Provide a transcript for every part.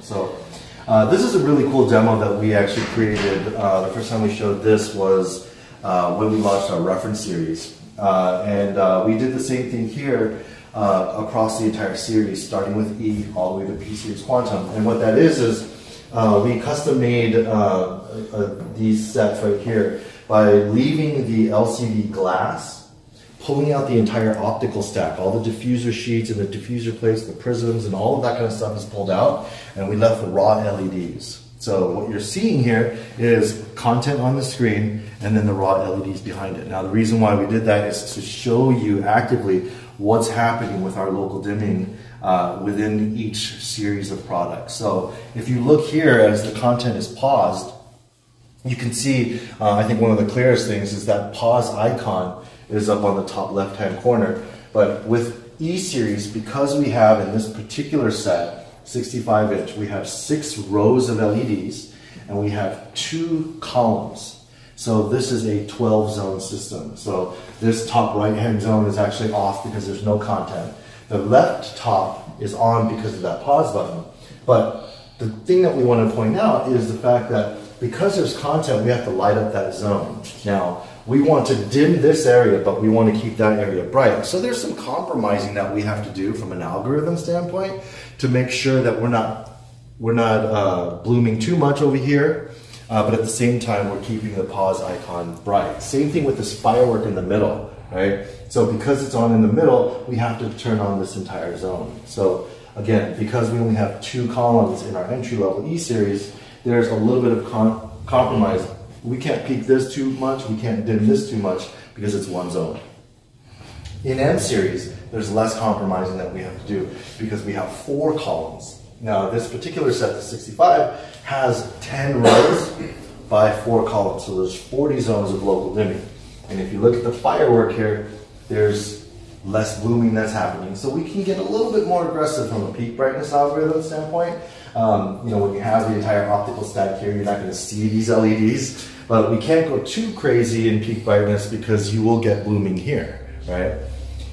So uh, this is a really cool demo that we actually created. Uh, the first time we showed this was uh, when we launched our reference series. Uh, and uh, we did the same thing here uh, across the entire series, starting with E all the way to P series quantum. And what that is is we custom made these sets right here by leaving the LCD glass pulling out the entire optical stack, all the diffuser sheets and the diffuser plates, the prisms, and all of that kind of stuff is pulled out, and we left the raw LEDs. So what you're seeing here is content on the screen and then the raw LEDs behind it. Now the reason why we did that is to show you actively what's happening with our local dimming uh, within each series of products. So if you look here as the content is paused, you can see, uh, I think one of the clearest things is that pause icon is up on the top left hand corner. But with E series, because we have in this particular set, 65 inch, we have six rows of LEDs and we have two columns. So this is a 12 zone system. So this top right hand zone is actually off because there's no content. The left top is on because of that pause button. But the thing that we want to point out is the fact that because there's content, we have to light up that zone. Now, we want to dim this area, but we want to keep that area bright. So there's some compromising that we have to do from an algorithm standpoint to make sure that we're not we're not uh, blooming too much over here, uh, but at the same time we're keeping the pause icon bright. Same thing with this firework in the middle, right? So because it's on in the middle, we have to turn on this entire zone. So again, because we only have two columns in our entry level E series, there's a little bit of compromise we can't peak this too much, we can't dim this too much because it's one zone. In M series, there's less compromising that we have to do because we have four columns. Now, this particular set, the 65, has 10 rows by four columns, so there's 40 zones of local dimming. And if you look at the firework here, there's less blooming that's happening. So we can get a little bit more aggressive from a peak brightness algorithm standpoint. Um, you know, when you have the entire optical stack here, you're not going to see these LEDs. But we can't go too crazy in peak brightness because you will get blooming here, right?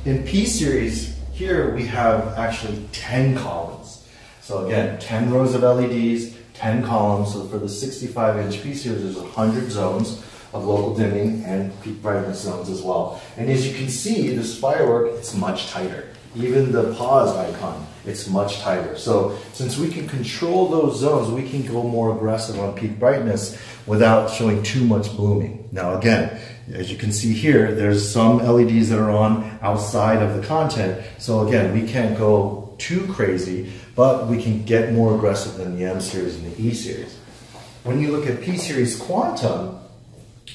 In P series, here we have actually 10 columns. So again, 10 rows of LEDs, 10 columns. So for the 65 inch P series, there's 100 zones of local dimming and peak brightness zones as well. And as you can see, this firework, it's much tighter. Even the pause icon, it's much tighter. So since we can control those zones, we can go more aggressive on peak brightness without showing too much blooming. Now again, as you can see here, there's some LEDs that are on outside of the content. So again, we can't go too crazy, but we can get more aggressive than the M series and the E series. When you look at P series quantum,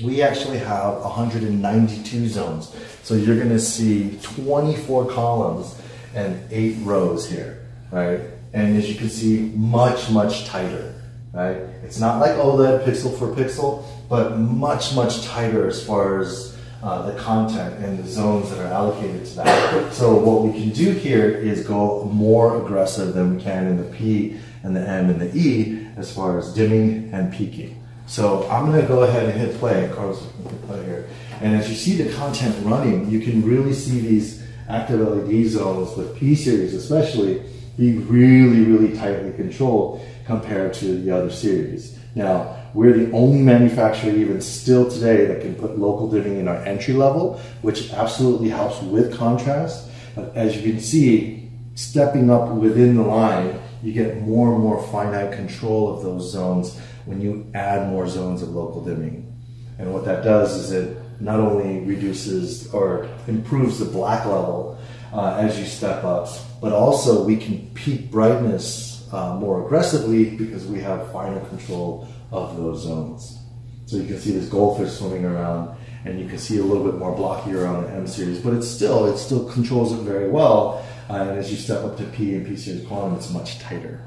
we actually have 192 zones. So you're gonna see 24 columns and eight rows here, right? And as you can see, much, much tighter, right? It's not like OLED pixel for pixel, but much, much tighter as far as uh, the content and the zones that are allocated to that. So what we can do here is go more aggressive than we can in the P and the M and the E as far as dimming and peaking. So I'm going to go ahead and hit play. Carlos, hit play here. And as you see the content running, you can really see these active LED zones with P series especially be really, really tightly controlled compared to the other series. Now, we're the only manufacturer even still today that can put local dimming in our entry level, which absolutely helps with contrast. But as you can see, stepping up within the line, you get more and more finite control of those zones when you add more zones of local dimming. And what that does is it not only reduces or improves the black level uh, as you step up, but also we can peak brightness uh, more aggressively because we have finer control of those zones. So you can see this goldfish swimming around and you can see a little bit more blocky around the M series, but it's still, it still controls it very well. Uh, and as you step up to P and P series quantum, it's much tighter.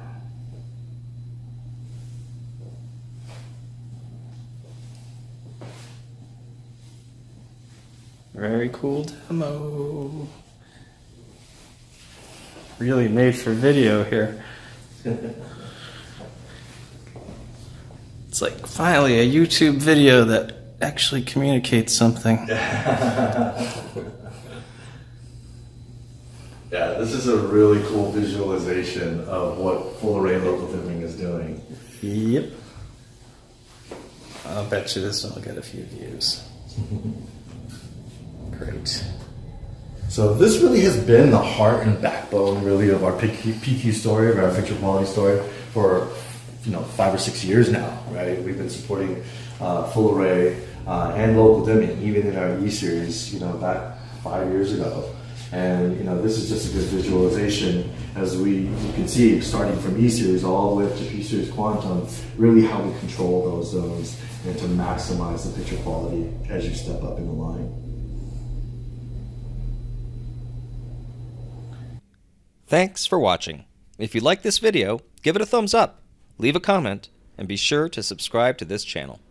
Very cool demo. Really made for video here. it's like finally a YouTube video that actually communicates something. Yeah, this is a really cool visualization of what full array local dimming is doing. Yep. I'll bet you this one will get a few views. Great. So this really has been the heart and backbone, really, of our PQ, PQ story, of our picture quality story, for you know five or six years now. Right? We've been supporting uh, full array uh, and local dimming, even in our E series. You know, back five years ago. And you know, this is just a good visualization as we you can see starting from E series all the way up to P series quantum, really how we control those zones and to maximize the picture quality as you step up in the line. Thanks for watching. If you like this video, give it a thumbs up, leave a comment, and be sure to subscribe to this channel.